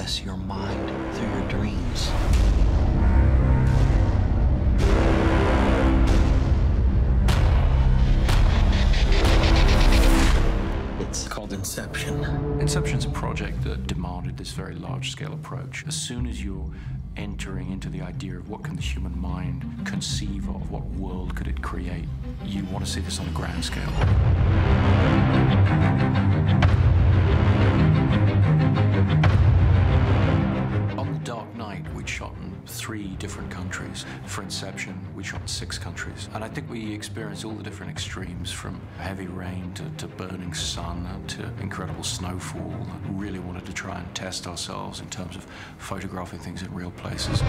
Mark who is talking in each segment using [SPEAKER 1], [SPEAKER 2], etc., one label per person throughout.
[SPEAKER 1] access your mind through your dreams. It's called Inception.
[SPEAKER 2] Inception's a project that demanded this very large-scale approach. As soon as you're entering into the idea of what can the human mind conceive of, what world could it create, you want to see this on a grand scale. Shot in three different countries. For Inception, we shot in six countries. And I think we experienced all the different extremes from heavy rain to, to burning sun to incredible snowfall. We really wanted to try and test ourselves in terms of photographing things in real places.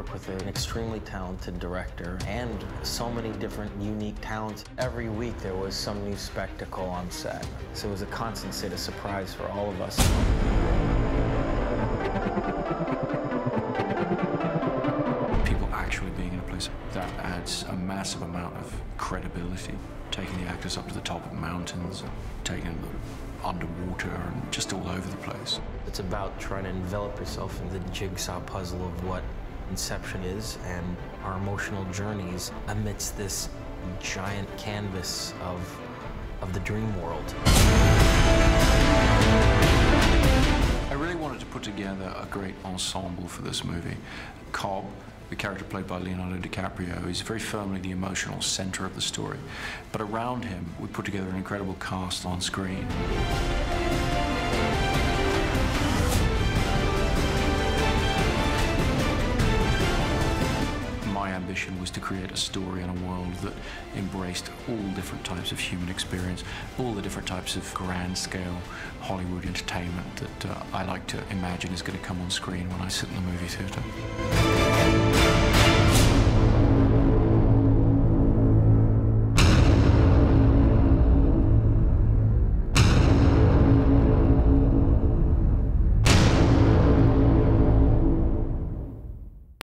[SPEAKER 1] I work with an extremely talented director and so many different unique talents. Every week there was some new spectacle on set. So it was a constant state of surprise for all of us.
[SPEAKER 2] People actually being in a place that adds a massive amount of credibility. Taking the actors up to the top of mountains, taking them underwater and just all over the place.
[SPEAKER 1] It's about trying to envelop yourself in the jigsaw puzzle of what Inception is and our emotional journeys amidst this giant canvas of, of the dream world.
[SPEAKER 2] I really wanted to put together a great ensemble for this movie. Cobb, the character played by Leonardo DiCaprio, is very firmly the emotional center of the story. But around him, we put together an incredible cast on screen. Was to create a story and a world that embraced all different types of human experience, all the different types of grand scale Hollywood entertainment that uh, I like to imagine is going to come on screen when I sit in the movie theater.